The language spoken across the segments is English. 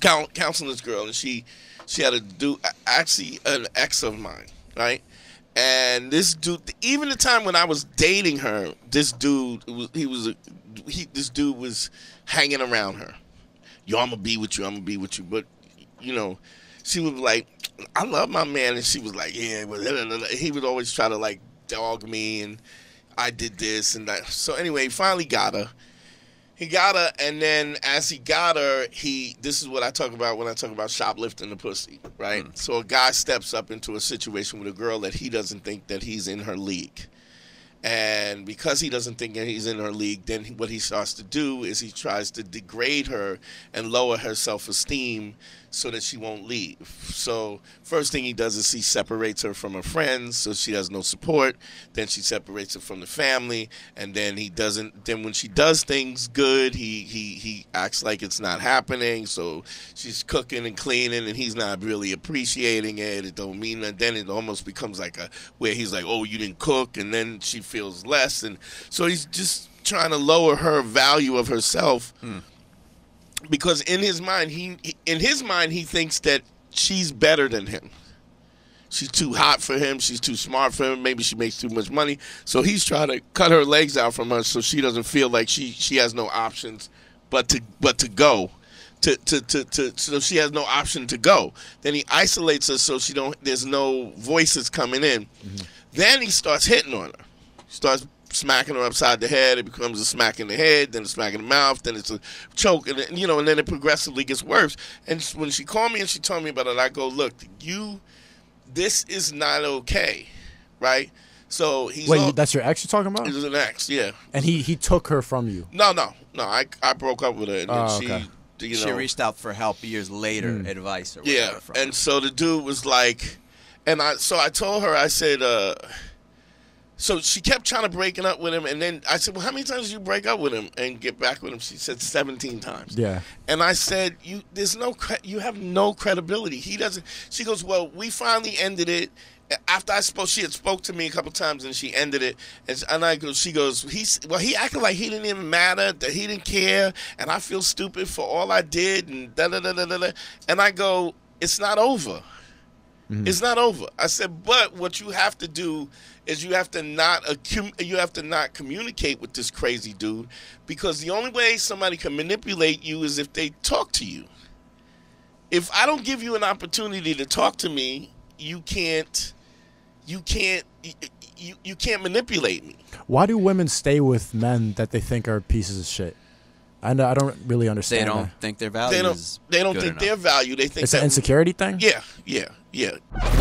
was counseling this girl, and she she had a dude, actually an ex of mine, right? And this dude, even the time when I was dating her, this dude was he was a he this dude was hanging around her. Yo, I'm gonna be with you. I'm gonna be with you. But you know, she was like, I love my man, and she was like, yeah. He would always try to like dog me, and I did this and that. So anyway, finally got her. He got her, and then as he got her, he. This is what I talk about when I talk about shoplifting the pussy, right? Mm. So a guy steps up into a situation with a girl that he doesn't think that he's in her league. And because he doesn't think he's in her league, then what he starts to do is he tries to degrade her and lower her self esteem so that she won't leave. So first thing he does is he separates her from her friends, so she has no support. Then she separates her from the family, and then he doesn't. Then when she does things good, he he he acts like it's not happening. So she's cooking and cleaning, and he's not really appreciating it. It don't mean that. Then it almost becomes like a where he's like, "Oh, you didn't cook," and then she feels less, and so he's just trying to lower her value of herself. Hmm because in his mind he in his mind he thinks that she's better than him. She's too hot for him. She's too smart for him. Maybe she makes too much money. So he's trying to cut her legs out from her so she doesn't feel like she she has no options but to but to go. To, to, to, to so she has no option to go. Then he isolates her so she don't there's no voices coming in. Mm-hmm. Then he starts hitting on her. Starts smacking her upside the head. It becomes a smack in the head, then a smack in the mouth, then it's a choke, and you know, and then it progressively gets worse. And when she called me and she told me about it, I go, "Look, you, this is not okay, right?" So he's wait. All, that's your ex you're talking about? He's an ex, yeah. And he he took her from you? No, no, no. I I broke up with her, and oh, she. Okay. You know, she reached out for help years later, mm. advice or yeah. and her. so the dude was like, and I so I told her I said, uh, so she kept trying to break it up with him, and then I said, "Well, how many times did you break up with him and get back with him?" She said, 17 times." Yeah. And I said, "You, there's no, cre- you have no credibility. He doesn't." She goes, "Well, we finally ended it." After I spoke, she had spoke to me a couple times, and she ended it. And, and I go, she goes, "He's well, he acted like he didn't even matter, that he didn't care, and I feel stupid for all I did, and da da da da da." And I go, "It's not over." Mm-hmm. It's not over. I said, but what you have to do is you have to not accum- you have to not communicate with this crazy dude because the only way somebody can manipulate you is if they talk to you. If I don't give you an opportunity to talk to me, you can't you can't you, you can't manipulate me. Why do women stay with men that they think are pieces of shit? I, I don't really understand. They don't that. think their value. They don't. They don't think enough. their value. They think it's an insecurity thing. Yeah, yeah, yeah.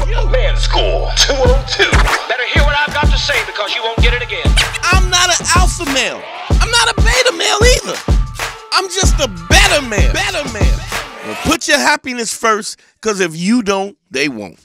Young man school 202. Better hear what I've got to say because you won't get it again. I'm not an alpha male. I'm not a beta male either. I'm just a better man. Better man. Well, put your happiness first, because if you don't, they won't.